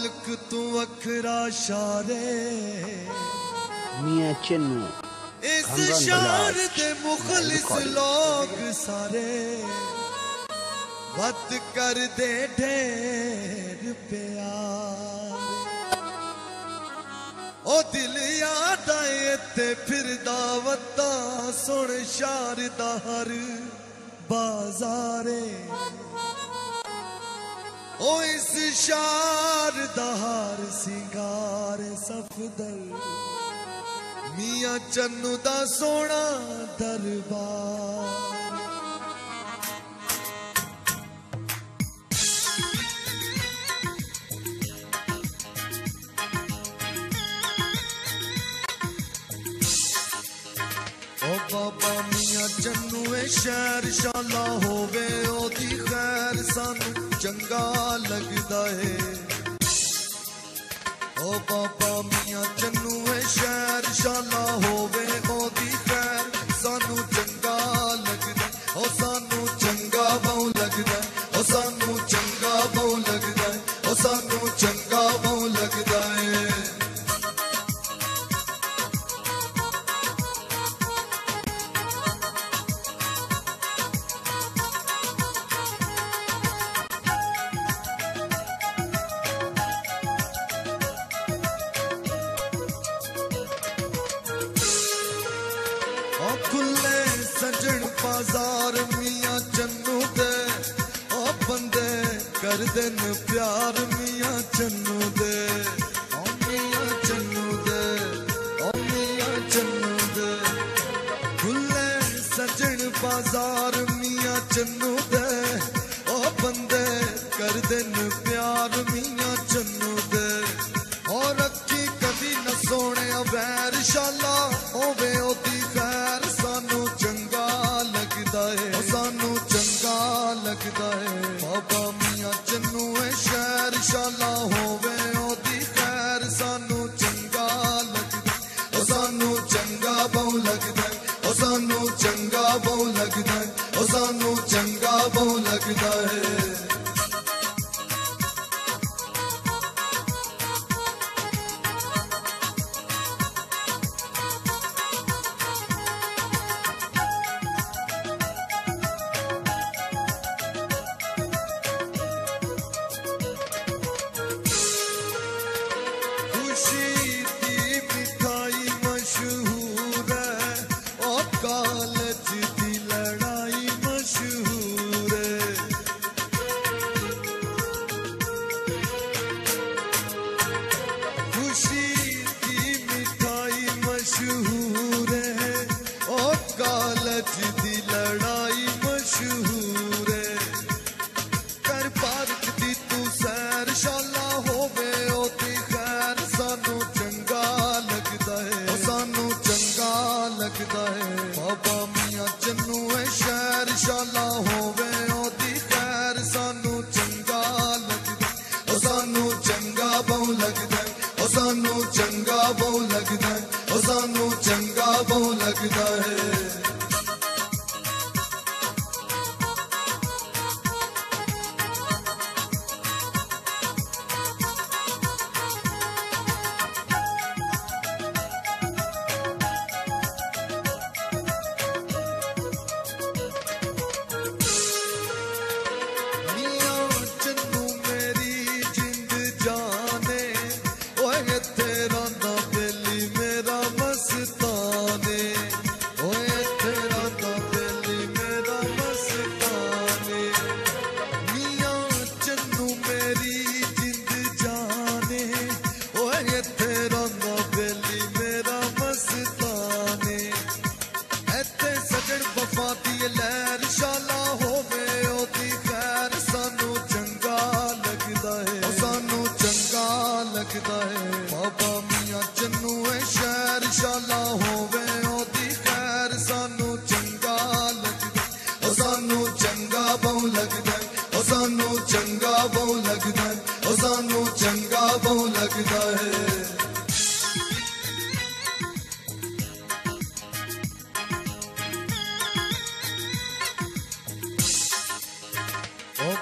ਮਾਲਕ ਤੂੰ ਵੱਖਰਾ ਸ਼ਾਰੇ। ਮੀਆਂ ਚੰਨੂ ਇਸ ਸ਼ਾਰ ਦੇ ਮੁਖਲਿਸ ਲੋਗ ਸਾਰੇ। ਵੱਤ ਕਰਦੇ ਢੇਰ ਪਿਆਰ। ਉਹ ਦਿਲ ਯਾਦ ਆਏ ਤੇ ਫਿਰਦਾ ਵੱਤਾ ਸੁਣ ਸ਼ਾਰ ਦਾ ਹਰ ਬਾਜ਼ਾਰੇ। ਉਹ ਇਸ ਸ਼ਾਰ ਦਾ ਮੀਆਂ ਚੰਨੂ ਦਾ ਸੋਹਣਾ ਦਰਬਾਰ। ਬਾਬਾ ਮੀਆਂ ਚੰਨੂ ਏ ਸ਼ਹਿਰ ਸ਼ਾਲਾ ਹੋਵੇ, ਉਹਦੀ ਖੈਰ ਸਾਨੂੰ ਚੰਗਾ ਲੱਗਦਾ ਏ। ਓ ਪਾਪਾ ਮੀਆਂ ਚੰਨੂ ਏ ਸ਼ਹਿਰ ਸ਼ਾਲਾ ਹੋਵੇ ਬਾਜ਼ਾਰ ਮੀਆਂ ਚੰਨੂ ਦੇ ਆ ਬੰਦੇ ਕਰਦੇ ਨ ਪਿਆਰ ਮੀਆਂ ਚੰਨੂ ਦੇ ਆ ਮੀਆਂ ਚੰਨੂ ਦੇ ਆ ਮੀਆਂ ਚੰਨੂ ਦੇ ਖੁੱਲੇ ਸਜਣ ਬਾਜ਼ਾਰ ਮੀਆਂ ਚੰਨੂ ਦੇ ਆ ਬੰਦੇ ਕਰਦੇ ਨ ਪਿਆਰ ਮੀਆਂ ਚੰਨੂ ਚੰਗਾ ਬੋ ਲੱਗਦਾ ਹੈ। ਸਕਦਾ ਹੈ।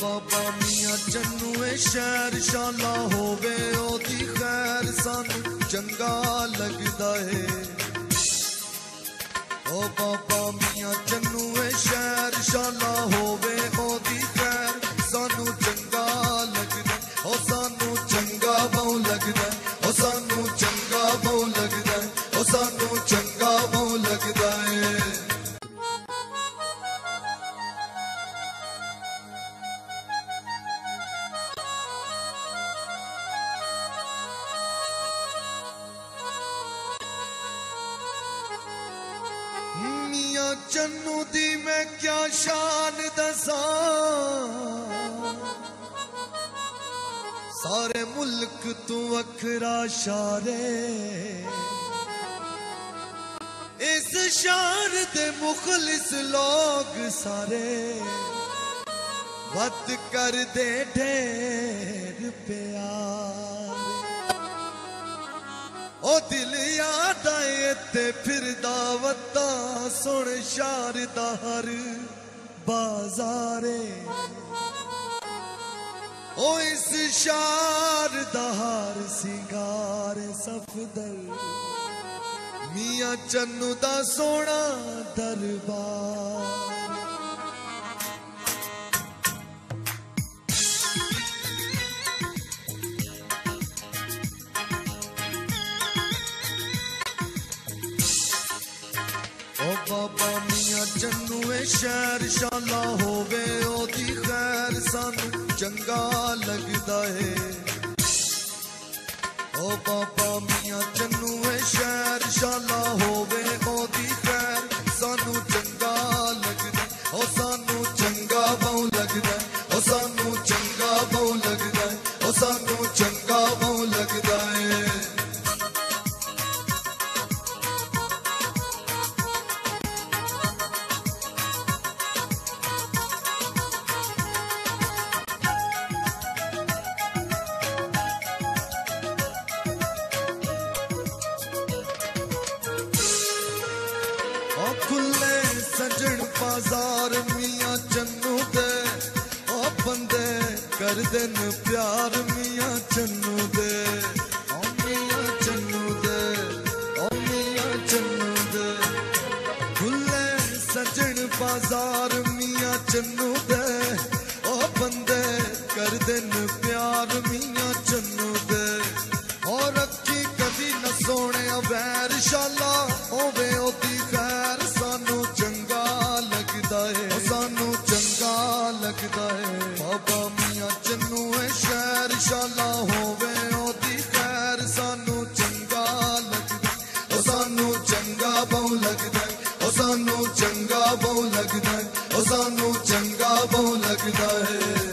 ਬਾਬਾ ਮੀਆਂ, ਚੰਨੂ ਏ ਸ਼ਹਿਰ ਸ਼ਾਲਾ ਹੋਵੇ, ਉਹਦੀ ਖੈਰ ਸਾਨੂੰ ਚੰਗਾ ਲੱਗਦਾ ਏ। ਓ ਬਾਬਾ ਮੀਆਂ, ਚੰਨੂ ਏ ਸ਼ਹਿਰ ਸ਼ਾਲਾ ਹੋਵੇ, ਉਹਦੀ ਲੱਗਦਾ ਵੱਖਰਾ ਸ਼ਾਰੇ ਇਸ ਸ਼ਾਰ ਦੇ ਮੁਖਲਿਸ ਲੋਗ ਸਾਰੇ। ਵਤ ਕਰਦੇ ਢੇਰ ਪਿਆਰ। ਉਹ ਦਿਲ ਯਾਦ ਆਏ ਤੇ ਫਿਰਦਾ ਵਤਾ ਸੁਣ ਸ਼ਾਰ ਦਾ ਹਰ ਬਾਜ਼ਾਰੇ। ਉਹ ਇਸ ਸ਼ਾਰ ਦਾ ਹਰ ਸਿੰਗਾਰ ਸਫਦਲ ਮੀਆਂ ਚੰਨੂ ਦਾ ਸੋਹਣਾ ਦਰਬਾਰ। ਓ ਬਾਬਾ ਮੀਆਂ ਚੰਨੂ, ਏ ਸ਼ਹਿਰ ਸ਼ਾਲਾ ਹੋਵੇ, ਉਹਦੀ ਖੈਰ ਸਾਨੂੰ ਚੰਗਾ ਲੱਗਦਾ ਏ। ਓ ਬਾਬਾ ਮੀਆਂ ਚੰਨੂ ਏ ਸ਼ਹਿਰ ਸ਼ਾਲਾ ਹੋ ਮੀਆਂ ਚੰਨੂ ਦੇ ਉਹ ਬੰਦੇ ਕਰਦੇ ਨੇ ਪਿਆਰ ਮੀਆਂ ਚੰਨੂ ਦੇ ਓ ਰੱਖੀ ਕਦੀ ਨਾ ਸੋਹਣਿਆ ਵੈਰ ਸ਼ਾਲਾ, ਹੋਵੇ ਉਹਦੀ ਖੈਰ, ਸਾਨੂੰ ਚੰਗਾ ਲੱਗਦਾ ਏ। ਸਾਨੂੰ ਚੰਗਾ ਲੱਗਦਾ ਏ। ਬਾਬਾ ਮੀਆਂ ਚੰਨੂ ਏ ਸ਼ਹਿਰ ਸ਼ਾਲਾ, ਹੋਵੇ ਉਹਦੀ ਖੈਰ, ਸਾਨੂੰ ਚੰਗਾ ਲੱਗਦਾ ਸਾਨੂੰ ਚੰਗਾ ਬਹੁ ਲੱਗਦਾ ਓ ਸਾਨੂੰ ਚੰਗਾ ਬਹੁ ਲੱਗਦਾ ਸਾਨੂੰ ਚੰਗਾ ਬਹੁ ਲੱਗਦਾ ਹੈ।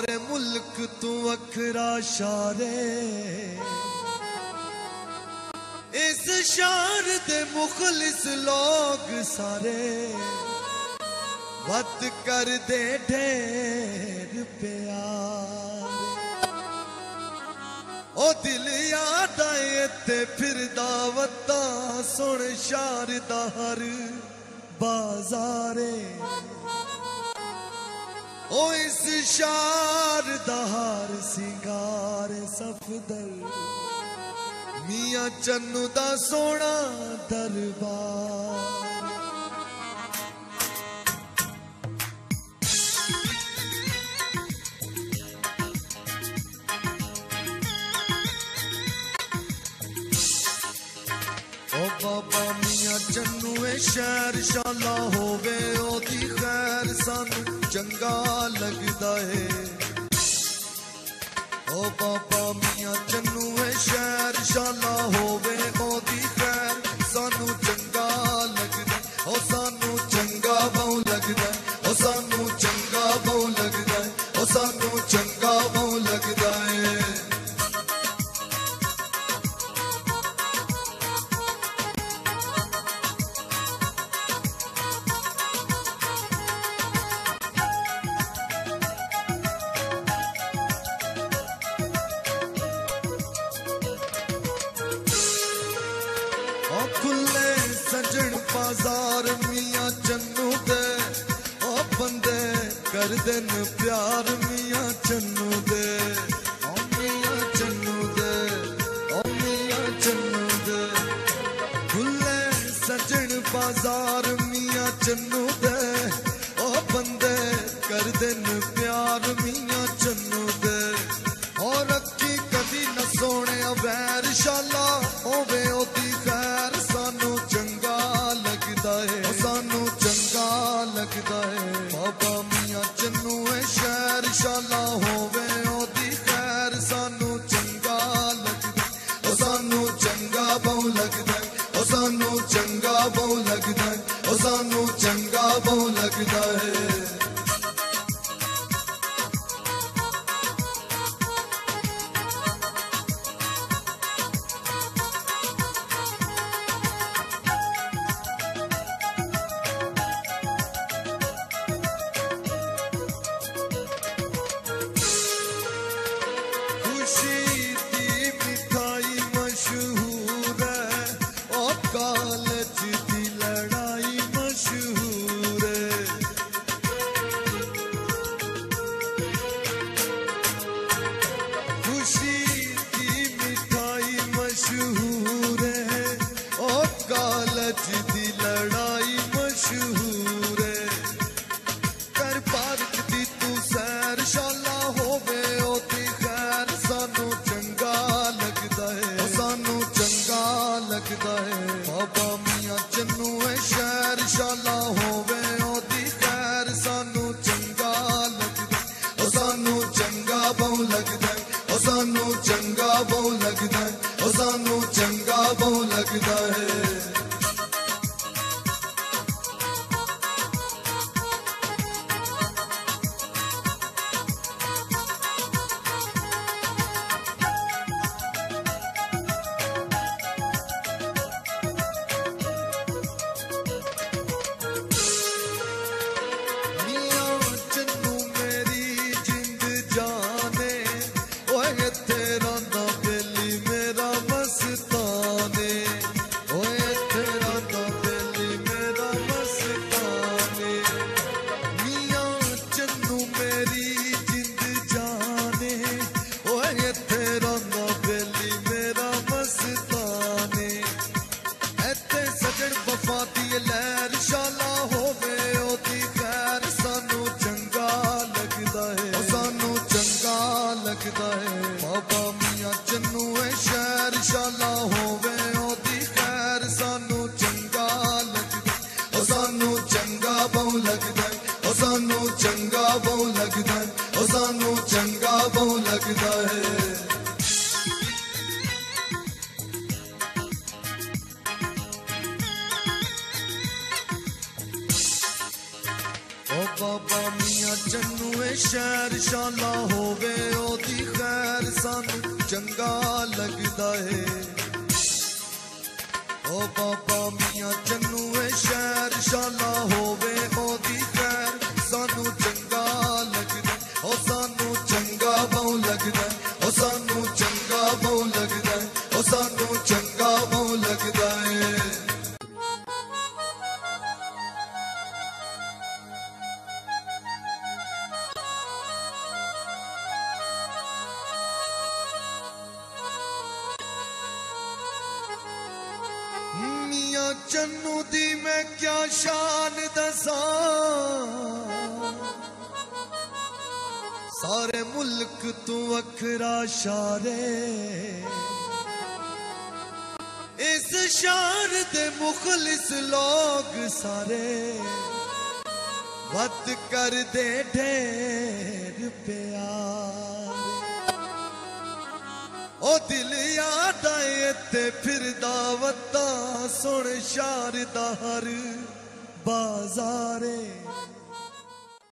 ਸਾਰੇ ਮੁਲਕ ਤੂੰ ਵੱਖਰਾ ਸ਼ਾਰੇ ਇਸ ਸ਼ਾਰ ਦੇ ਮੁਖਲਿਸ ਲੋਕ ਸਾਰੇ ਵਤ ਕਰਦੇ ਢੇਰ ਪਿਆਰ ਉਹ ਦਿਲ ਯਾਦ ਆਏ ਤੇ ਫਿਰਦਾ ਵਤਾ ਸੁਣ ਸ਼ਾਰ ਦਾ ਹਰ ਬਾਜ਼ਾਰੇ ਉਹ ਇਸ ਸ਼ਾਰ ਸਿੰਗਾਰ ਸਫਦਲ ਮੀਆਂ ਚੰਨੂ ਦਾ ਸੋਹਣਾ ਦਰਬਾਰ। Oh, ਬਾਬਾ ਜੰਨੂ ਏ ਸ਼ਹਿਰ, ਸ਼ਾਲਾ ਹੋਵੇ ਉਹਦੀ ਖੈਰ, ਸਾਨੂੰ ਚੰਗਾ ਲੱਗਦਾ ਏ। ਓ ਬਾਬਾ ਮੀਆਂ, ਜੰਨੂ ਏ ਸ਼ਹਿਰ, ਸ਼ਾਲਾ ਹੋਵੇ ਉਹਦੀ ਖੈਰ, ਸਾਨੂੰ ਚੰਗਾ ਕਰ ਦੇਨ ਪਿਆਰ ਮੀਆਂ ਚੰਨੂ ਦੇ ਓ ਮੀਆਂ ਚੰਨੂ ਦੇ ਓ ਮੀਆਂ ਚੰਨੂ ਦੇ ਖੁੱਲੇ ਸਜਣ ਬਾਜ਼ਾਰ खुदा है ਬਾਬਾ ਮੀਆਂ ਚੰਨੂ ਏ ਸ਼ਾਲਾ ਹੋਵੇ, ਉਹਦੀ ਖੈਰ ਸਾਨੂੰ ਚੰਗਾ ਲੱਗਦਾ। ਉਹ ਸਾਨੂੰ ਚੰਗਾ ਬਹੁ ਲੱਗਦਾ ਉਹ ਸਾਨੂੰ ਚੰਗਾ ਬਹੁ ਲੱਗਦਾ ਉਹ ਬਾਬਾ ਮੀਆਂ ਚੰਨੂ ਏ ਸ਼ਾਲਾ ਹੋਵੇ ਸਾਨੂੰ ਚੰਗਾ ਲੱਗਦਾ ਏ। ਓ ਬਾਬਾ ਮੀਆਂ ਸ਼ਾਨ ਦੱਸਾਂ। ਸਾਰੇ ਮੁਲਕ ਤੂੰ ਵੱਖਰਾ ਸ਼ਾਰੇ। ਇਸ ਸ਼ਾਨ ਦੇ ਮੁਖਲਿਸ ਲੋਗ ਸਾਰੇ। ਵੱਤ ਕਰਦੇ ਢੇਰ ਪਿਆਰ। ਉਹ ਦਿਲ ਯਾਦ ਆਏ ਤੇ ਫਿਰਦਾ ਵੱਤਾ, ਸੁਣ ਸ਼ਾਰ ਦਾ ਹਰ। बाजारे